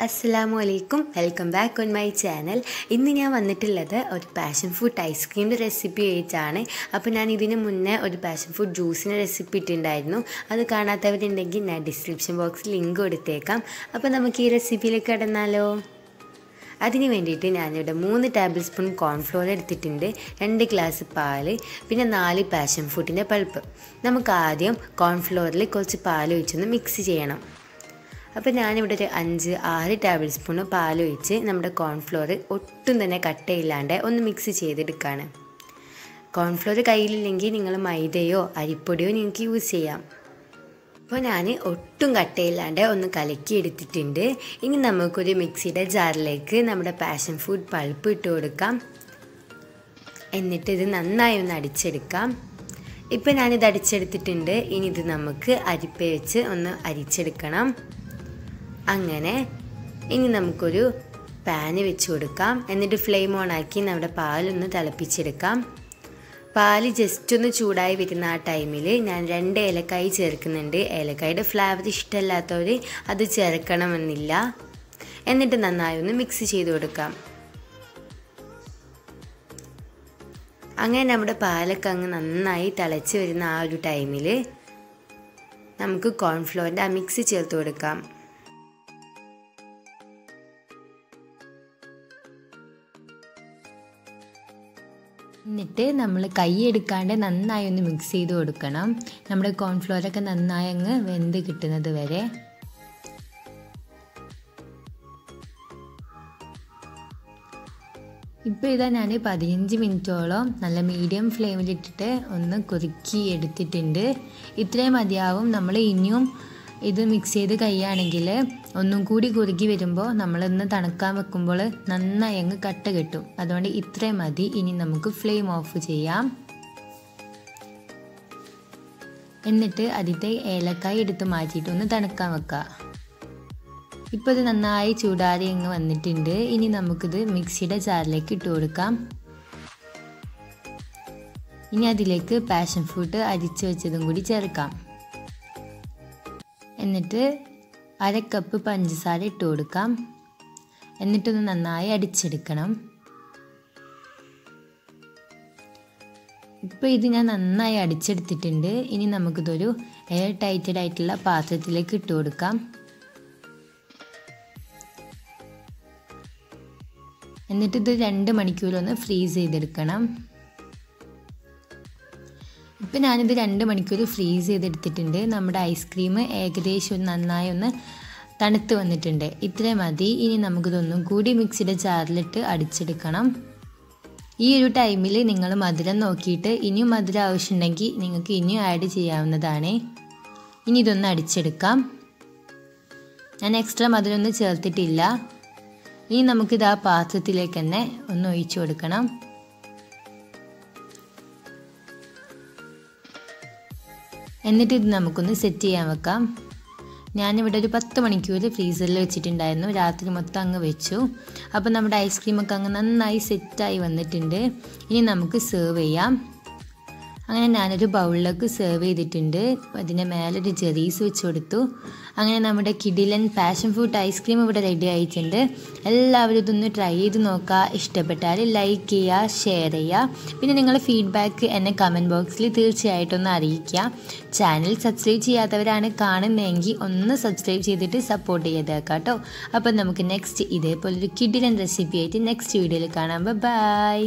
അസ്സലാമു അലൈക്കും welcome back on my channel. ഇന്ന് ഞാൻ വന്നിട്ടുള്ളത് ഒരു പാഷൻ ഫ്രൂട്ട് ഐസ്ക്രീമിന്റെ റെസിപ്പി ആയിട്ടാണ്. അപ്പോൾ ഞാൻ ഇതിന് മുന്നേ ഒരു പാഷൻ ഫ്രൂട്ട് ജ്യൂസിന്റെ റെസിപ്പി ഇട്ടുണ്ടായിരുന്നു അത് കാണാത്തവരുണ്ടെങ്കിൽ ഞാൻ ഡിസ്ക്രിപ്ഷൻ ബോക്സിൽ ലിങ്ക് കൊടുത്തേക്കാം. അപ്പോൾ നമുക്ക് ഈ റെസിപ്പിയിലേക്ക് കടന്നാലോ? അതിന് വേണ്ടിയിട്ട് ഞാനിവിടെ മൂന്ന് ടേബിൾ സ്പൂൺ കോൺഫ്ലോർ എടുത്തിട്ടുണ്ട്. രണ്ട് ഗ്ലാസ് പാൽ പിന്നെ നാല് പാഷൻ ഫ്രൂട്ടിന്റെ പൾപ്പ്. നമുക്ക് ആദ്യം കോൺഫ്ലോറിൽ കുറച്ച് പാൽ ഒഴിച്ചൊന്ന് മിക്സ് ചെയ്യണം. അപ്പോൾ ഞാനിവിടെ ഒരു അഞ്ച് ആറ് ടേബിൾ സ്പൂൺ പാലൊഴിച്ച് നമ്മുടെ കോൺഫ്ലോർ ഒട്ടും തന്നെ കട്ടയില്ലാണ്ട് ഒന്ന് മിക്സ് ചെയ്തെടുക്കുകയാണ് കോൺഫ്ലോർ കയ്യിലില്ലെങ്കിൽ നിങ്ങൾ മൈദയോ അരിപ്പൊടിയോ നിങ്ങൾക്ക് യൂസ് ചെയ്യാം. അപ്പോൾ ഞാൻ ഒട്ടും കട്ടയില്ലാണ്ട് ഒന്ന് കലക്കി എടുത്തിട്ടുണ്ട്. ഇനി നമുക്കൊരു മിക്സിയുടെ ജാറിലേക്ക് നമ്മുടെ പാഷൻ ഫ്രൂട്ട് പൾപ്പ് ഇട്ട് കൊടുക്കാം. എന്നിട്ട് ഇത് നന്നായി ഒന്ന് അടിച്ചെടുക്കാം. ഇപ്പം ഞാനിത് അടിച്ചെടുത്തിട്ടുണ്ട്. ഇനി ഇത് നമുക്ക് അരിപ്പ വെച്ച് ഒന്ന് അരിച്ചെടുക്കണം. അങ്ങനെ ഇനി നമുക്കൊരു പാന് വെച്ച് കൊടുക്കാം. എന്നിട്ട് ഫ്ലെയിം ഓൺ ആക്കി നമ്മുടെ പാലൊന്ന് തിളപ്പിച്ചെടുക്കാം. പാൽ ജസ്റ്റ് ഒന്ന് ചൂടായി വരുന്ന ആ ടൈമിൽ ഞാൻ രണ്ട് ഏലക്കായി ചേർക്കുന്നുണ്ട്. ഏലക്കായുടെ ഫ്ലേവർ ഇഷ്ടമല്ലാത്തവർ അത് ചേർക്കണമെന്നില്ല. എന്നിട്ട് നന്നായി ഒന്ന് മിക്സ് ചെയ്ത് കൊടുക്കാം. അങ്ങനെ നമ്മുടെ പാലൊക്കെ അങ്ങ് നന്നായി തിളച്ച് വരുന്ന ആ ഒരു ടൈമിൽ നമുക്ക് കോൺഫ്ലോറിന്റെ ആ മിക്സ് ചേർത്ത് കൊടുക്കാം. എന്നിട്ട് നമ്മൾ കൈ എടുക്കാണ്ട് നന്നായി ഒന്ന് മിക്സ് ചെയ്ത് കൊടുക്കണം. നമ്മുടെ കോൺഫ്ലോറൊക്കെ നന്നായി അങ്ങ് വെന്ത് കിട്ടുന്നത് വരെ. ഇപ്പോൾ ഇതാ ഞാൻ പതിനഞ്ച് മിനിറ്റോളം നല്ല മീഡിയം ഫ്ലെയിമിലിട്ടിട്ട് ഒന്ന് കുറുക്കി എടുത്തിട്ടുണ്ട്. ഇത്രയും മതിയാവും. നമ്മൾ ഇനിയും ഇത് മിക്സ് ചെയ്ത് കഴിയുകയാണെങ്കിൽ ഒന്നും കൂടി കുറുകി വരുമ്പോൾ നമ്മളൊന്ന് തണുക്കാൻ വെക്കുമ്പോൾ നന്നായി അങ്ങ് കട്ട കിട്ടും. അതുകൊണ്ട് ഇത്രയും മതി. ഇനി നമുക്ക് ഫ്ലെയിം ഓഫ് ചെയ്യാം. എന്നിട്ട് അതിന്റെ ഏലക്കായ എടുത്ത് മാറ്റിയിട്ട് ഒന്ന് തണുക്കാൻ വെക്കുക ഇപ്പോൾ ഇത് നന്നായി ചൂടാറി അങ്ങ് വന്നിട്ടുണ്ട്. ഇനി നമുക്കിത് മിക്സിയുടെ ജാറിലേക്ക് ഇട്ട് കൊടുക്കാം. ഇനി അതിലേക്ക് പാഷൻ ഫ്രൂട്ട് അരിച്ചു വെച്ചതും കൂടി ചേർക്കാം. എന്നിട്ട് അര കപ്പ് പഞ്ചസാര ഇട്ട് കൊടുക്കാം. എന്നിട്ടൊന്ന് നന്നായി അടിച്ചെടുക്കണം. ഇപ്പോൾ ഇത് ഞാൻ നന്നായി അടിച്ചെടുത്തിട്ടുണ്ട്. ഇനി നമുക്കിതൊരു എയർ ടൈറ്റഡ് ആയിട്ടുള്ള പാത്രത്തിലേക്ക് ഇട്ട് കൊടുക്കാം. എന്നിട്ട് ഇത് രണ്ട് മണിക്കൂറൊന്ന് ഫ്രീസ് ചെയ്തെടുക്കണം. ഇപ്പം ഞാനിത് രണ്ട് മണിക്കൂർ ഫ്രീസ് ചെയ്തെടുത്തിട്ടുണ്ട്. നമ്മുടെ ഐസ്ക്രീം ഏകദേശം നന്നായി ഒന്ന് തണുത്ത് വന്നിട്ടുണ്ട്. ഇത്രയും മതി. ഇനി നമുക്കിതൊന്നും കൂടി മിക്സിയുടെ ജാറിലിട്ട് അടിച്ചെടുക്കണം. ഈ ഒരു ടൈമിൽ നിങ്ങൾ മധുരം നോക്കിയിട്ട് ഇനിയും മധുരം ആവശ്യമുണ്ടെങ്കിൽ നിങ്ങൾക്ക് ഇനിയും ആഡ് ചെയ്യാവുന്നതാണ്. ഇനി ഇതൊന്ന് അടിച്ചെടുക്കാം. ഞാൻ എക്സ്ട്രാ മധുരം ഒന്നും ചേർത്തിട്ടില്ല. ഇനി നമുക്കിത് ആ പാത്രത്തിലേക്ക് തന്നെ ഒന്ന് ഒഴിച്ചു കൊടുക്കണം. എന്നിട്ട് ഇത് നമുക്കൊന്ന് സെറ്റ് ചെയ്യാൻ വെക്കാം. ഞാനിവിടെ ഒരു പത്ത് മണിക്കൂർ ഫ്രീസറിൽ വെച്ചിട്ടുണ്ടായിരുന്നു. രാത്രി മൊത്തം അങ്ങ് വെച്ചു. അപ്പോൾ നമ്മുടെ ഐസ്ക്രീമൊക്കെ അങ്ങ് നന്നായി സെറ്റായി വന്നിട്ടുണ്ട്. ഇനി നമുക്ക് സെർവ് ചെയ്യാം. അങ്ങനെ ഞാനൊരു ബൗളിലേക്ക് സെർവ് ചെയ്തിട്ടുണ്ട്. അതിന്റെ മേലൊരു ജെറീസ് വെച്ച് കൊടുത്തു. അങ്ങനെ നമ്മുടെ കിഡിലൻ പാഷൻ ഫ്രൂട്ട് ഐസ്ക്രീം ഇവിടെ റെഡി ആയിട്ടുണ്ട്. എല്ലാവരും ഇതൊന്ന് ട്രൈ ചെയ്ത് നോക്കുക ഇഷ്ടപ്പെട്ടാൽ ലൈക്ക് ചെയ്യുക ഷെയർ ചെയ്യുക പിന്നെ നിങ്ങളുടെ ഫീഡ്ബാക്ക് എന്നെ കമന്റ് ബോക്സിൽ തീർച്ചയായിട്ടും ഒന്ന് അറിയിക്കുക ചാനൽ സബ്സ്ക്രൈബ് ചെയ്യാത്തവരാണ് കാണുന്നതെങ്കിൽ ഒന്ന് സബ്സ്ക്രൈബ് ചെയ്തിട്ട് സപ്പോർട്ട് ചെയ്തേക്കാം കേട്ടോ അപ്പം നമുക്ക് നെക്സ്റ്റ് ഇതേപോലൊരു കിഡിലൻ റെസിപ്പി ആയിട്ട് നെക്സ്റ്റ് വീഡിയോയിൽ കാണാം. ബൈ